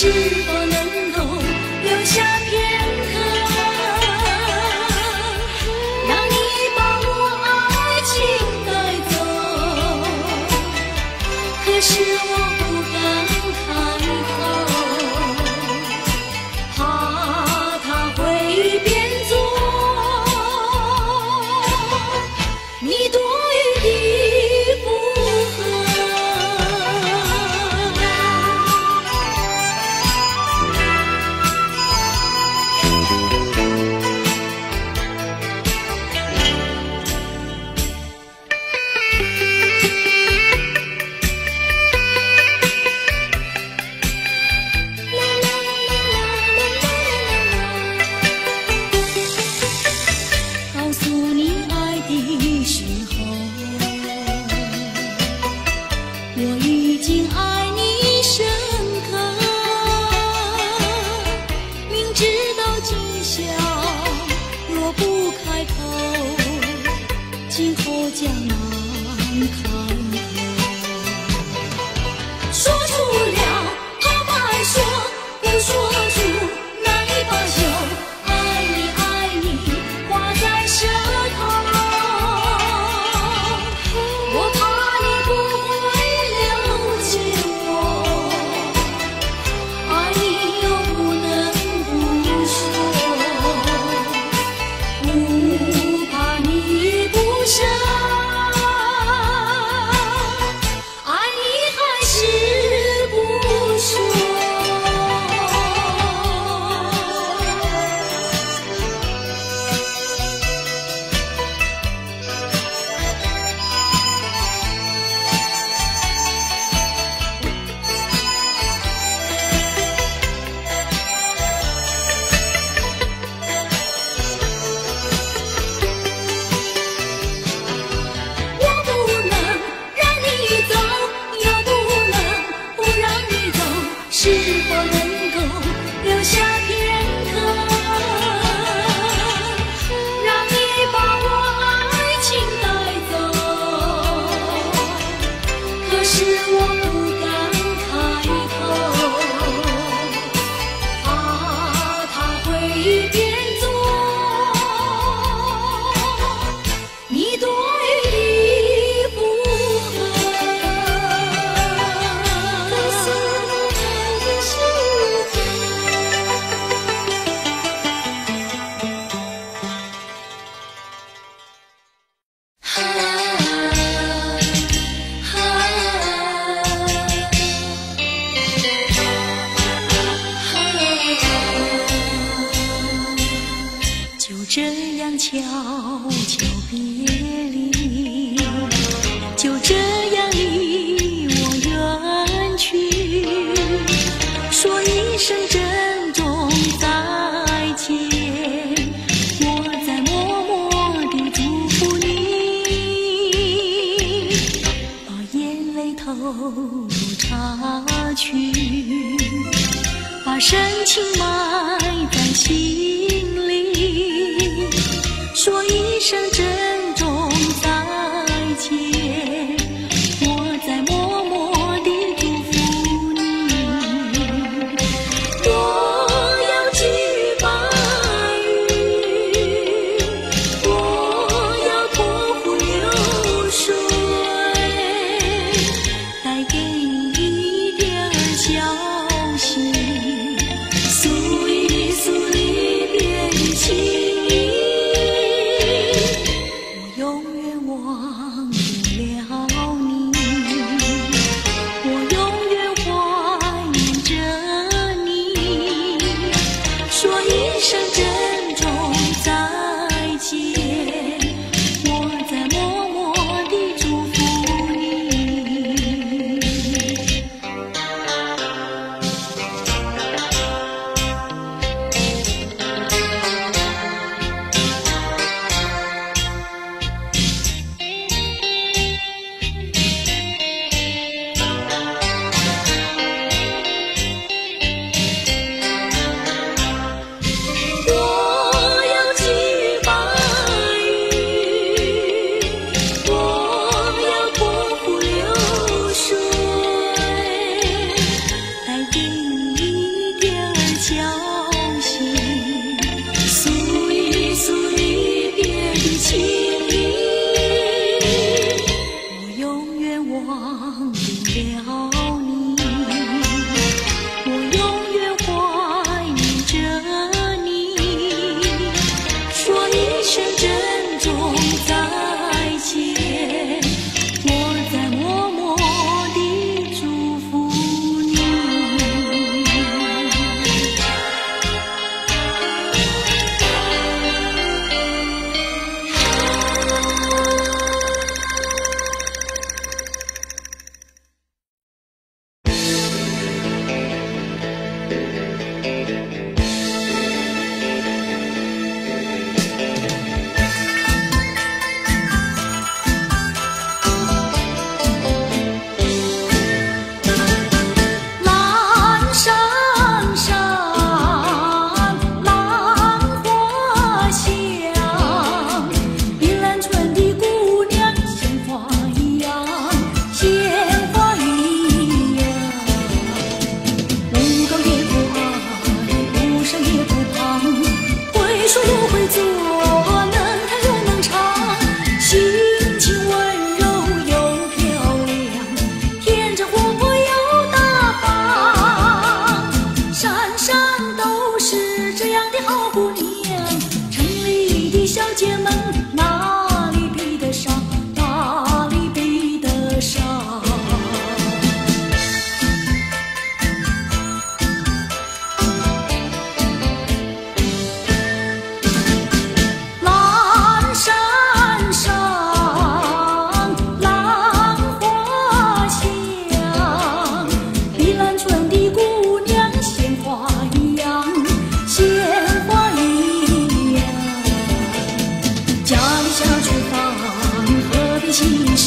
是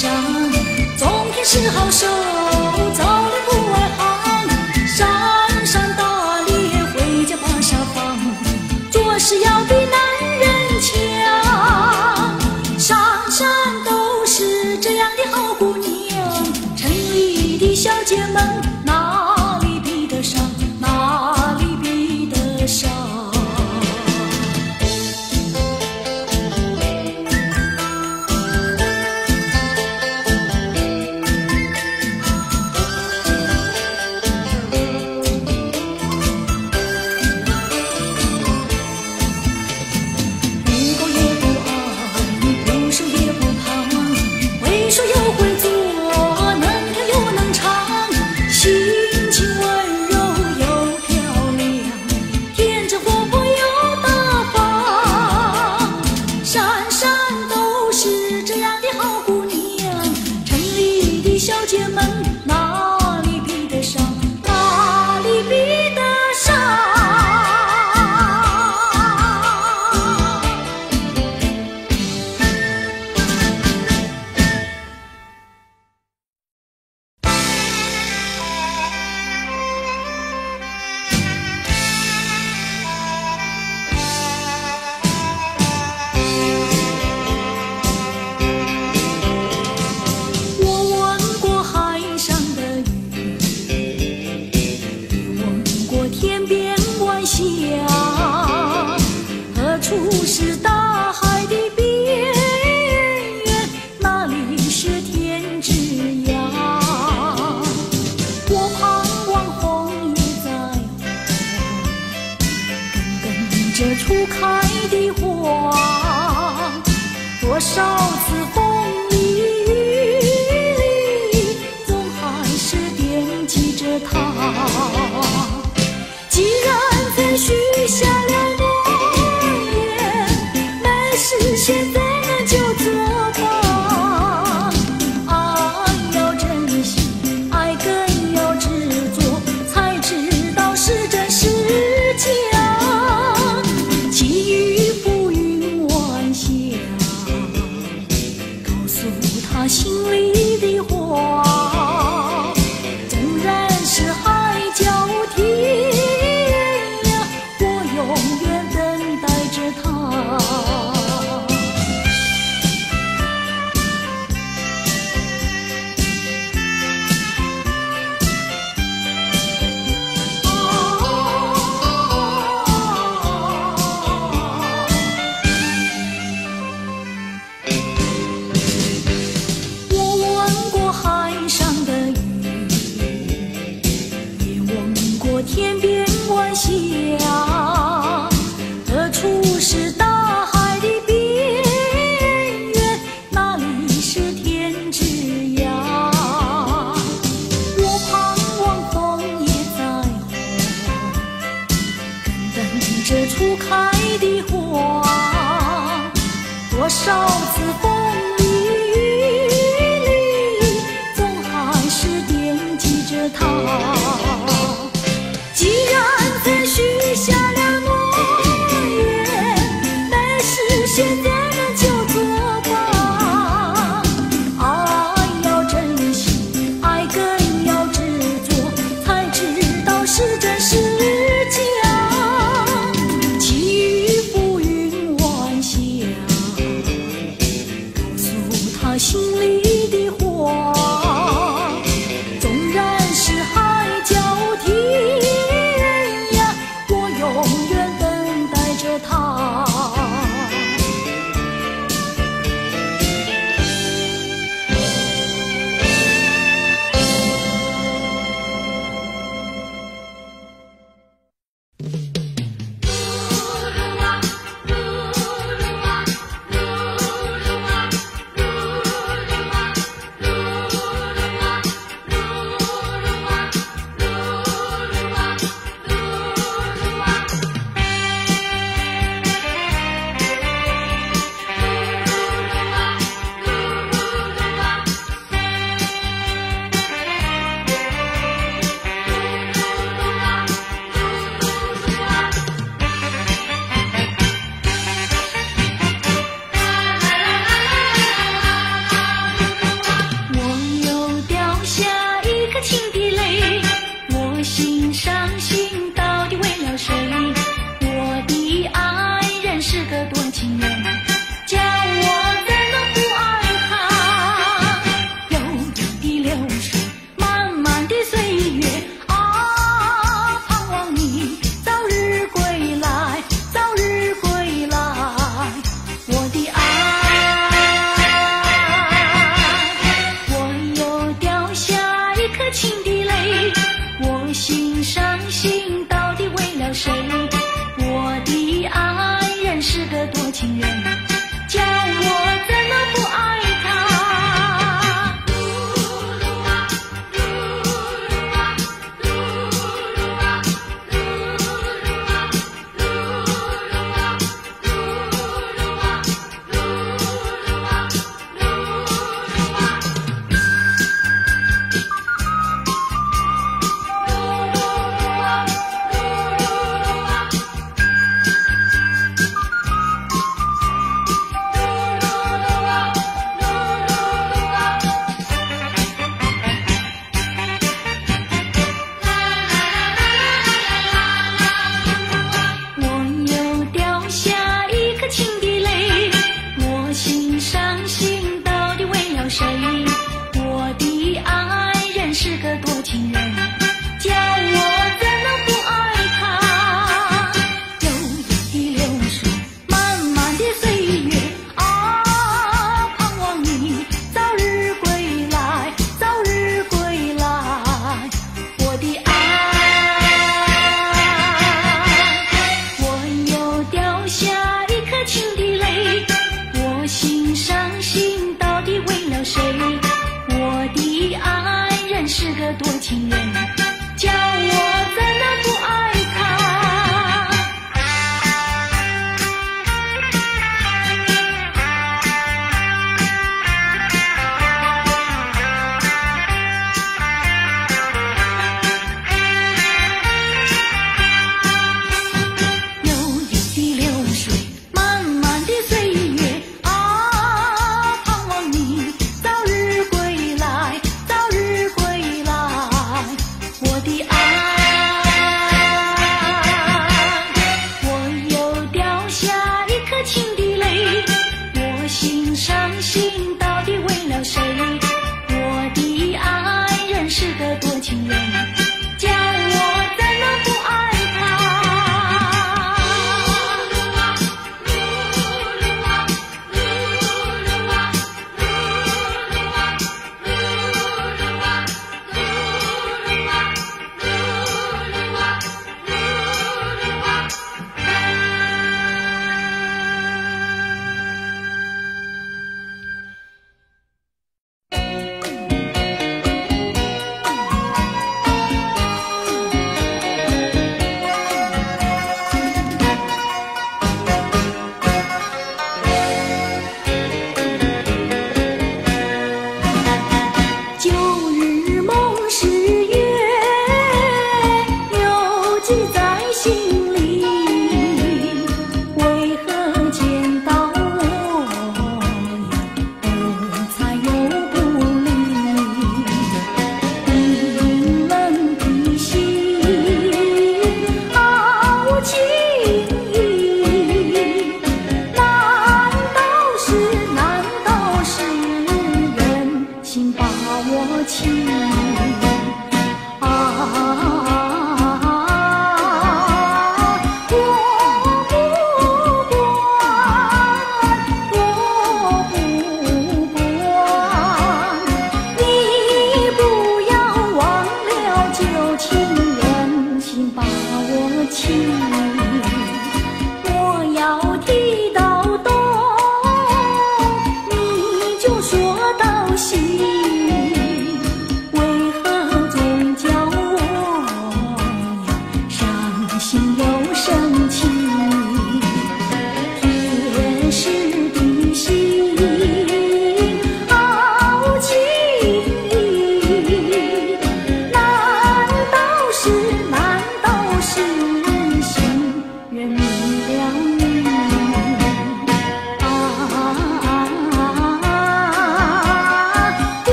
上，总天是好受。